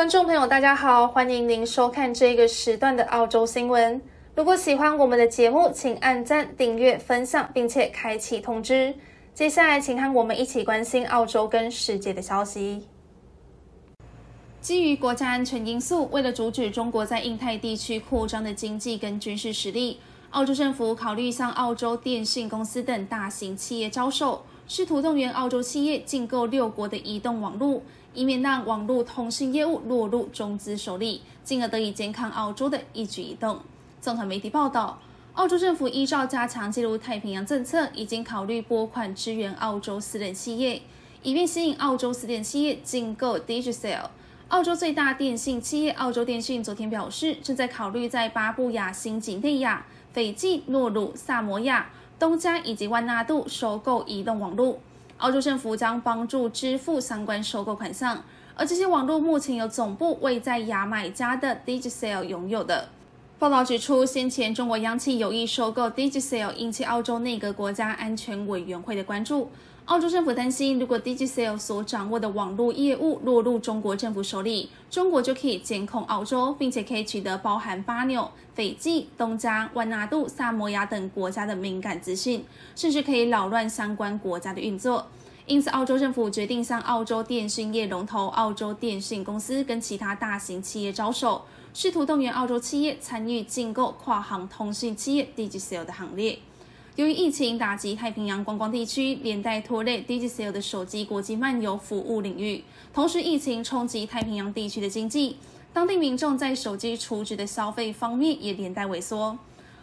观众朋友，大家好，欢迎您收看这个时段的澳洲新闻。如果喜欢我们的节目，请按赞、订阅、分享，并且开启通知。接下来，请和我们一起关心澳洲跟世界的消息。基于国家安全因素，为了阻止中国在印太地区扩张的经济跟军事实力，澳洲政府考虑向澳洲电信公司等大型企业招手，试图动员澳洲企业竞购六国的移动网络。以免让网络通信业务落入中资手里，进而得以监看澳洲的一举一动。综合媒体报道，澳洲政府依照加强介入太平洋政策，已经考虑拨款支援澳洲私人企业，以便吸引澳洲私人企业竞购 Digicel。澳洲最大电信企业澳洲电信昨天表示，正在考虑在巴布亚新几内亚、斐济、诺鲁、萨摩亚、东加以及万纳度收购移动网络。澳洲政府将帮助支付相关收购款项，而这些网络目前由总部位在牙买加的 Digicel 拥有的。报道指出，先前中国央企有意收购 Digicel，引起澳洲内阁国家安全委员会的关注。澳洲政府担心，如果 Digicel 所掌握的网络业务落入中国政府手里，中国就可以监控澳洲，并且可以取得包含巴纽、斐济、东加、万纳度、萨摩亚等国家的敏感资讯，甚至可以扰乱相关国家的运作。因此，澳洲政府决定向澳洲电信业龙头澳洲电信公司跟其他大型企业招手，试图动员澳洲企业参与竞购跨行通讯企业 Digicel 的行列。由于疫情打击太平洋观光地区，连带拖累 Digicel 的手机国际漫游服务领域。同时，疫情冲击太平洋地区的经济，当地民众在手机储值的消费方面也连带萎缩。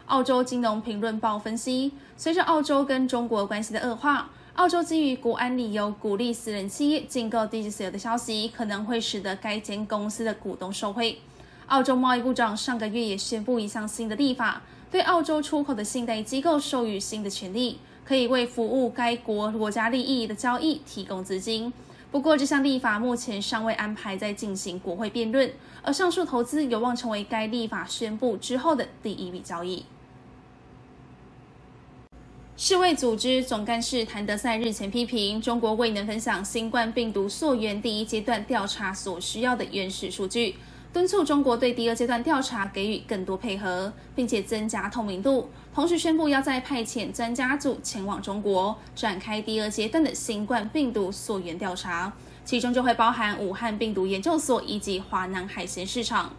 澳洲金融评论报分析，随着澳洲跟中国关系的恶化，澳洲基于国安理由鼓励私人企业竞购 Digicel 的消息，可能会使得该间公司的股东受贿。澳洲贸易部长上个月也宣布一项新的立法。对澳洲出口的信贷机构授予新的权利，可以为服务该国国家利益的交易提供资金。不过，这项立法目前尚未安排在进行国会辩论，而上述投资有望成为该立法宣布之后的第一笔交易。世卫组织总干事谭德赛日前批评中国未能分享新冠病毒溯源第一阶段调查所需要的原始数据。敦促中国对第二阶段调查给予更多配合，并且增加透明度。同时宣布要在派遣专家组前往中国，展开第二阶段的新冠病毒溯源调查，其中就会包含武汉病毒研究所以及华南海鲜市场。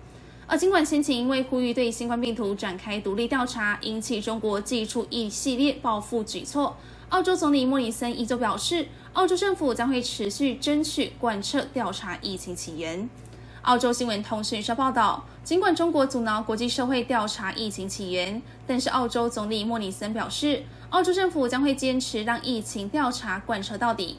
而尽管先前因为呼吁对新冠病毒展开独立调查，引起中国祭出一系列报复举措，澳洲总理莫里森依旧表示，澳洲政府将会持续争取贯彻调查疫情起源。澳洲新闻通讯社报道，尽管中国阻挠国际社会调查疫情起源，但是澳洲总理莫里森表示，澳洲政府将会坚持让疫情调查贯彻到底。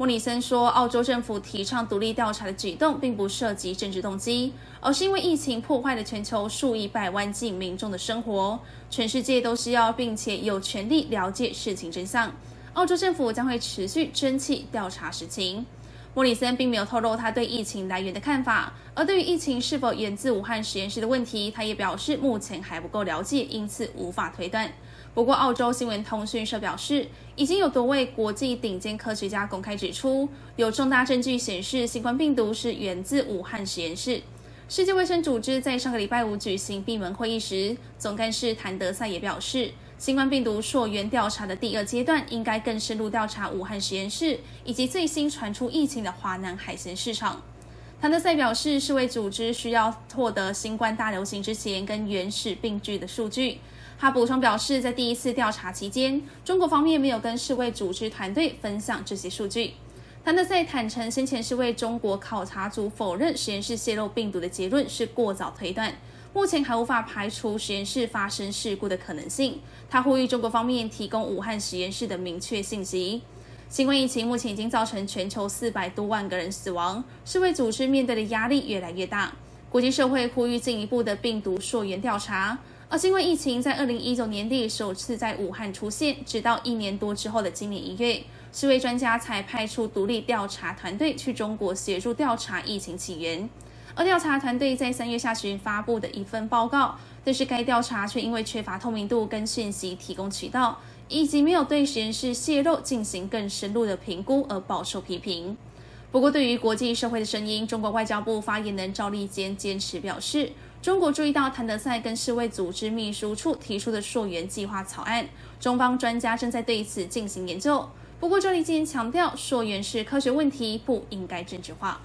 莫里森说，澳洲政府提倡独立调查的举动并不涉及政治动机，而是因为疫情破坏了全球数以百万计民众的生活，全世界都需要并且有权利了解事情真相。澳洲政府将会持续争气调查实情。莫里森并没有透露他对疫情来源的看法，而对于疫情是否源自武汉实验室的问题，他也表示目前还不够了解，因此无法推断。不过，澳洲新闻通讯社表示，已经有多位国际顶尖科学家公开指出，有重大证据显示新冠病毒是源自武汉实验室。世界卫生组织在上个礼拜五举行闭门会议时，总干事谭德赛也表示。新冠病毒溯源调查的第二阶段应该更深入调查武汉实验室以及最新传出疫情的华南海鲜市场。谭德赛表示，世卫组织需要获得新冠大流行之前跟原始病句的数据。他补充表示，在第一次调查期间，中国方面没有跟世卫组织团队分享这些数据。谭德赛坦诚，先前是为中国考察组否认实验室泄露病毒的结论是过早推断。目前还无法排除实验室发生事故的可能性。他呼吁中国方面提供武汉实验室的明确信息。新冠疫情目前已经造成全球四百多万个人死亡，世卫组织面对的压力越来越大。国际社会呼吁进一步的病毒溯源调查。而新冠疫情在二零一九年底首次在武汉出现，直到一年多之后的今年一月，世卫专家才派出独立调查团队去中国协助调查疫情起源。而调查团队在三月下旬发布的一份报告，但是该调查却因为缺乏透明度跟讯息提供渠道，以及没有对实验室泄露进行更深入的评估而饱受批评。不过，对于国际社会的声音，中国外交部发言人赵立坚坚持表示，中国注意到谭德赛跟世卫组织秘书处提出的溯源计划草案，中方专家正在对此进行研究。不过，赵立坚强调，溯源是科学问题，不应该政治化。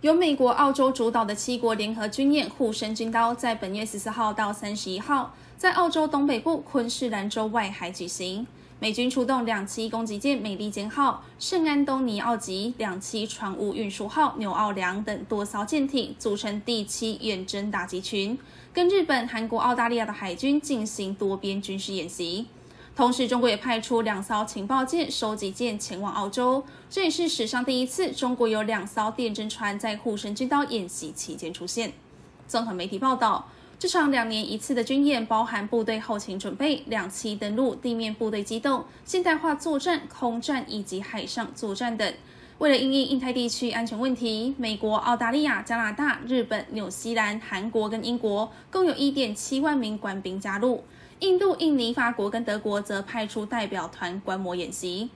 由美国、澳洲主导的七国联合军演“护身军刀”在本月十四号到三十一号，在澳洲东北部昆士兰州外海举行。美军出动两栖攻击舰“美利坚号”、“圣安东尼奥级”、两栖船坞运输号“纽奥良”等多艘舰艇，组成第七远征打击群，跟日本、韩国、澳大利亚的海军进行多边军事演习。同时，中国也派出两艘情报舰、收集舰前往澳洲，这也是史上第一次中国有两艘电侦船在护身军刀演习期间出现。综合媒体报道，这场两年一次的军演包含部队后勤准备、两栖登陆、地面部队机动、现代化作战、空战以及海上作战等。为了应应印太地区安全问题，美国、澳大利亚、加拿大、日本、纽西兰、韩国跟英国共有一点七万名官兵加入。印度、印尼、法国跟德国则派出代表团观摩演习。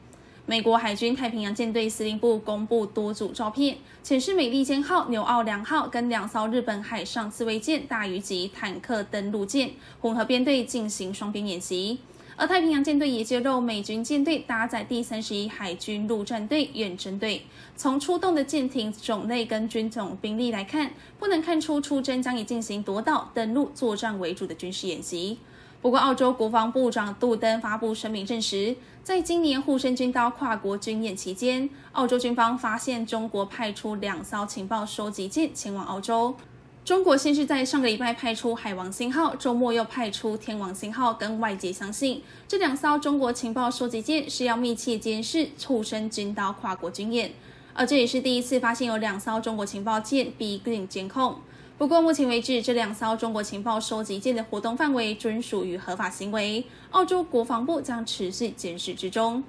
美国海军太平洋舰队司令部公布多组照片，显示“美利坚号”、“纽奥良号”跟两艘日本海上自卫舰“大鱼级”坦克登陆舰混合编队进行双边演习。而太平洋舰队也揭露，美军舰队搭载第三十一海军陆战队远征队。从出动的舰艇种类跟军种兵力来看，不能看出出征将以进行夺岛、登陆作战为主的军事演习。不过，澳洲国防部长杜登发布声明证实，在今年护身军刀跨国军演期间，澳洲军方发现中国派出两艘情报收集舰前往澳洲。中国先是在上个礼拜派出海王星号，周末又派出天王星号，跟外界相信这两艘中国情报收集舰是要密切监视护身军刀跨国军演，而这也是第一次发现有两艘中国情报舰逼近监控。不过，目前为止，这两艘中国情报收集舰的活动范围均属于合法行为。澳洲国防部将持续监视之中。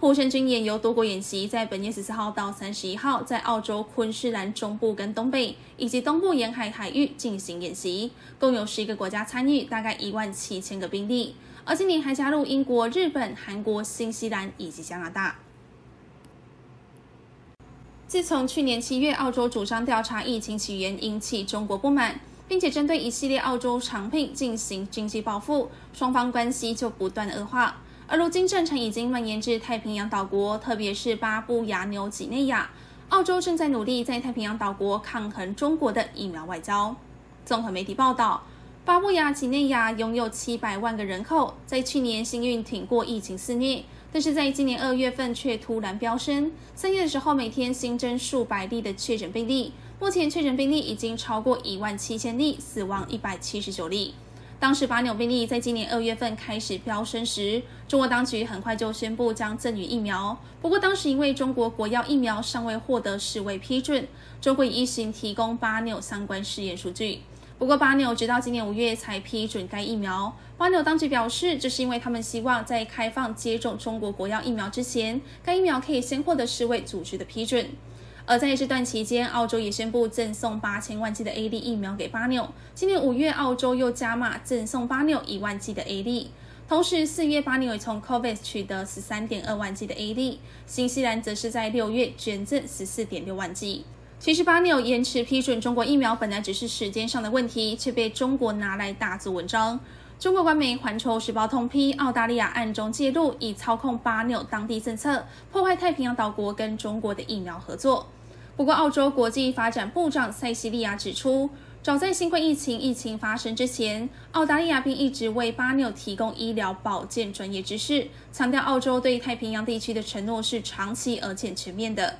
护身军演由多国演习，在本月十四号到三十一号，在澳洲昆士兰中部跟东北以及东部沿海海域进行演习，共有十一个国家参与，大概一万七千个兵力。而今年还加入英国、日本、韩国、新西兰以及加拿大。自从去年七月，澳洲主张调查疫情起源，引起中国不满，并且针对一系列澳洲产品进行经济报复，双方关系就不断恶化。而如今战场已经蔓延至太平洋岛国，特别是巴布亚纽几内亚，澳洲正在努力在太平洋岛国抗衡中国的疫苗外交。综合媒体报道，巴布亚几内亚拥有七百万个人口，在去年幸运挺过疫情肆虐。但是在今年二月份却突然飙升，三月的时候每天新增数百例的确诊病例，目前确诊病例已经超过一万七千例，死亡一百七十九例。当时巴纽病例在今年二月份开始飙升时，中国当局很快就宣布将赠予疫苗。不过当时因为中国国药疫苗尚未获得世卫批准，中国已一行提供巴纽相关试验数据。不过巴纽直到今年五月才批准该疫苗。巴纽当局表示，这是因为他们希望在开放接种中国国药疫苗之前，该疫苗可以先获得世卫组织的批准。而在这段期间，澳洲也宣布赠送八千万剂的 A D 疫苗给巴纽。今年五月，澳洲又加码赠送巴纽一万剂的 A D。同时，四月巴纽也从 COVAX 取得十三点二万剂的 A D。新西兰则是在六月捐赠十四点六万剂。其实，巴纽延迟批准中国疫苗本来只是时间上的问题，却被中国拿来大做文章。中国官媒《环球时报》痛批澳大利亚暗中介入，以操控巴纽当地政策，破坏太平洋岛国跟中国的疫苗合作。不过，澳洲国际发展部长塞西利亚指出，早在新冠疫情疫情发生之前，澳大利亚便一直为巴纽提供医疗保健专业知识，强调澳洲对太平洋地区的承诺是长期而且全面的。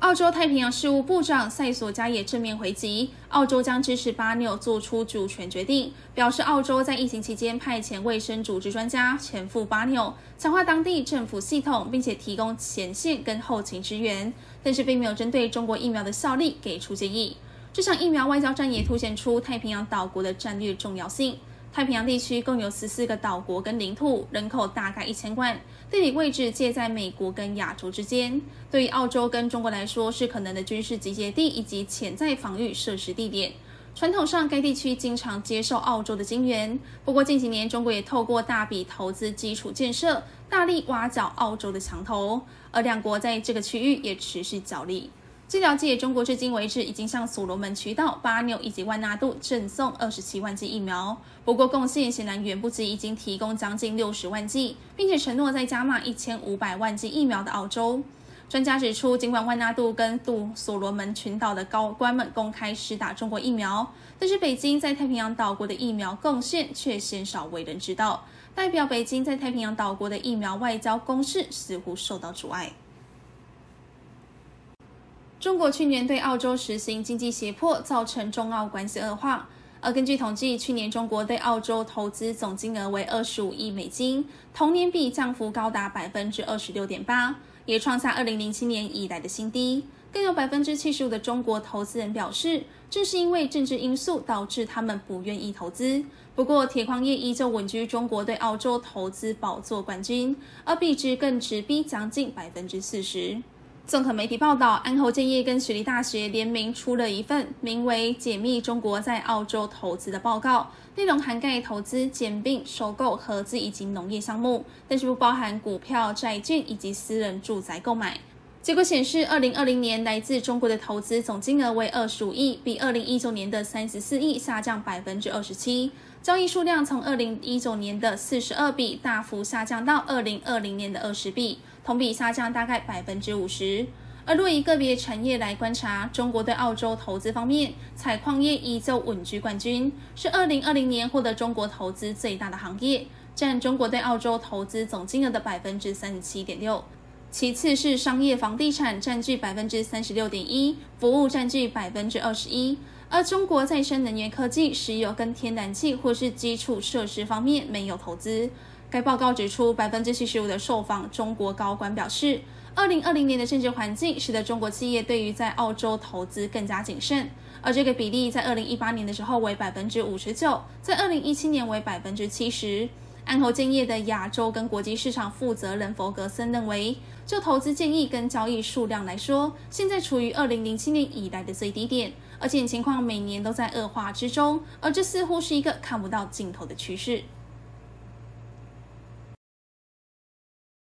澳洲太平洋事务部长塞索加也正面回击，澳洲将支持巴纽做出主权决定，表示澳洲在疫情期间派遣卫生组织专家前赴巴纽，强化当地政府系统，并且提供前线跟后勤支援，但是并没有针对中国疫苗的效力给出建议。这场疫苗外交战也凸显出太平洋岛国的战略重要性。太平洋地区共有十四个岛国跟领土，人口大概一千万，地理位置介在美国跟亚洲之间。对于澳洲跟中国来说，是可能的军事集结地以及潜在防御设施地点。传统上，该地区经常接受澳洲的金援。不过近几年，中国也透过大笔投资基础建设，大力挖角澳洲的墙头，而两国在这个区域也持续角力。据了解，中国至今为止已经向所罗门群岛、巴纽以及万纳度赠送二十七万剂疫苗。不过贡献显然远不及已经提供将近六十万剂，并且承诺再加码一千五百万剂疫苗的澳洲。专家指出，尽管万纳度跟杜所罗门群岛的高官们公开施打中国疫苗，但是北京在太平洋岛国的疫苗贡献却鲜少为人知道，代表北京在太平洋岛国的疫苗外交攻势似乎受到阻碍。中国去年对澳洲实行经济胁迫，造成中澳关系恶化。而根据统计，去年中国对澳洲投资总金额为二十五亿美金，同年比降幅高达百分之二十六点八，也创下二零零七年以来的新低。更有百分之七十五的中国投资人表示，正是因为政治因素导致他们不愿意投资。不过，铁矿业依旧稳居中国对澳洲投资宝座冠军，而币值更直逼将近百分之四十。综合媒体报道，安侯建业跟雪梨大学联名出了一份名为《解密中国在澳洲投资》的报告，内容涵盖投资、兼并、收购、合资以及农业项目，但是不包含股票、债券以及私人住宅购买。结果显示，二零二零年来自中国的投资总金额为二十五亿，比二零一九年的三十四亿下降百分之二十七，交易数量从二零一九年的四十二笔大幅下降到二零二零年的二十笔。同比下降大概百分之五十。而若以个别产业来观察，中国对澳洲投资方面，采矿业依旧稳居冠军，是二零二零年获得中国投资最大的行业，占中国对澳洲投资总金额的百分之三十七点六。其次是商业房地产，占据百分之三十六点一，服务占据百分之二十一。而中国再生能源科技、石油跟天然气或是基础设施方面没有投资。该报告指出，百分之七十五的受访中国高管表示，二零二零年的政治环境使得中国企业对于在澳洲投资更加谨慎。而这个比例在二零一八年的时候为百分之五十九，在二零一七年为百分之七十。安侯建业的亚洲跟国际市场负责人弗格森认为，就投资建议跟交易数量来说，现在处于二零零七年以来的最低点，而且情况每年都在恶化之中，而这似乎是一个看不到尽头的趋势。